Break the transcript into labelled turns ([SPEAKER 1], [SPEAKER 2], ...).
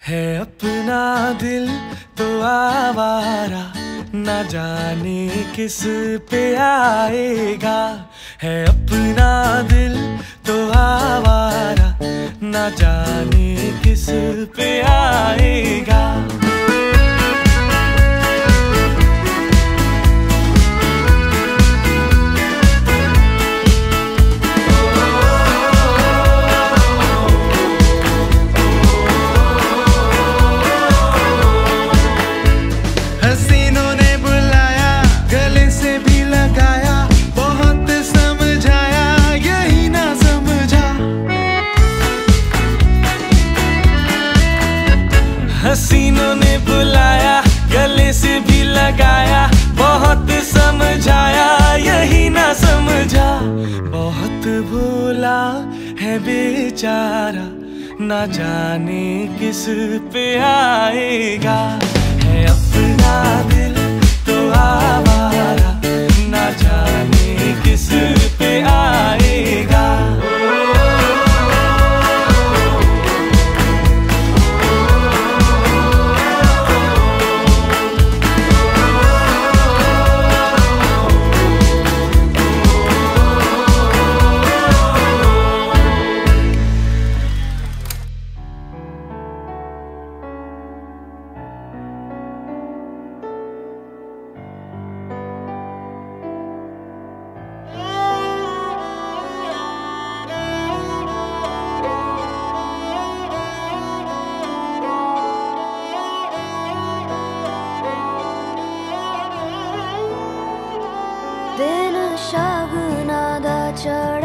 [SPEAKER 1] है अपना दिल तो आवारा, न जाने किस पे आएगा। है अपना दिल तो आवारा, न जाने किस पे आएगा। हसीनों ने बुलाया, गले से भी लगाया, बहुत समझाया, यही ना समझा। बहुत भूला है बेचारा, ना जाने किस पे आएगा। है अपना दिल तो आवारा, ना जाने किस पे आएगा aşağına da çağır.